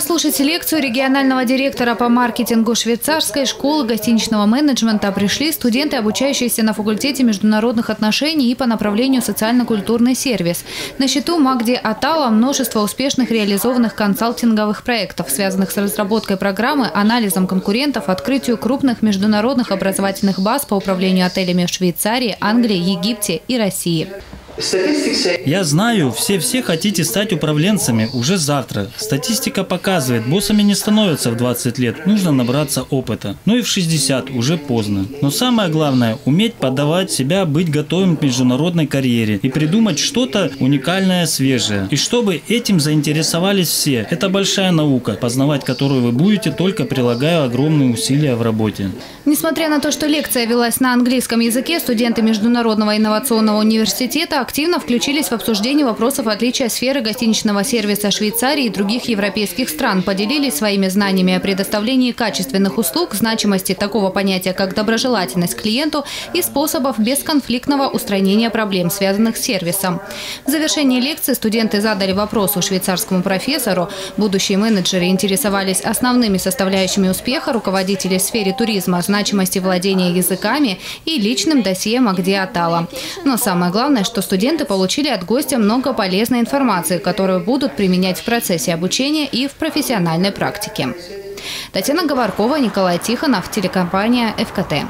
прослушать лекцию регионального директора по маркетингу швейцарской школы гостиничного менеджмента пришли студенты, обучающиеся на факультете международных отношений и по направлению социально-культурный сервис. На счету Магди Атала множество успешных реализованных консалтинговых проектов, связанных с разработкой программы, анализом конкурентов, открытию крупных международных образовательных баз по управлению отелями в Швейцарии, Англии, Египте и России. Я знаю, все все хотите стать управленцами уже завтра. Статистика показывает, боссами не становятся в 20 лет, нужно набраться опыта. Ну и в 60 уже поздно. Но самое главное, уметь подавать себя, быть готовым к международной карьере и придумать что-то уникальное, свежее. И чтобы этим заинтересовались все. Это большая наука, познавать которую вы будете только прилагая огромные усилия в работе. Несмотря на то, что лекция велась на английском языке, студенты Международного инновационного университета активно включились в обсуждение вопросов отличия сферы гостиничного сервиса Швейцарии и других европейских стран, поделились своими знаниями о предоставлении качественных услуг, значимости такого понятия, как доброжелательность клиенту и способов бесконфликтного устранения проблем, связанных с сервисом. В завершении лекции студенты задали вопросу швейцарскому профессору. Будущие менеджеры интересовались основными составляющими успеха руководителей в сфере туризма, значимости владения языками и личным досье Магди Атала. Но самое главное, что студенты студенты получили от гостя много полезной информации, которую будут применять в процессе обучения и в профессиональной практике. Татьяна Говоркова, Николай Тихонов, телекомпания «ФКТ».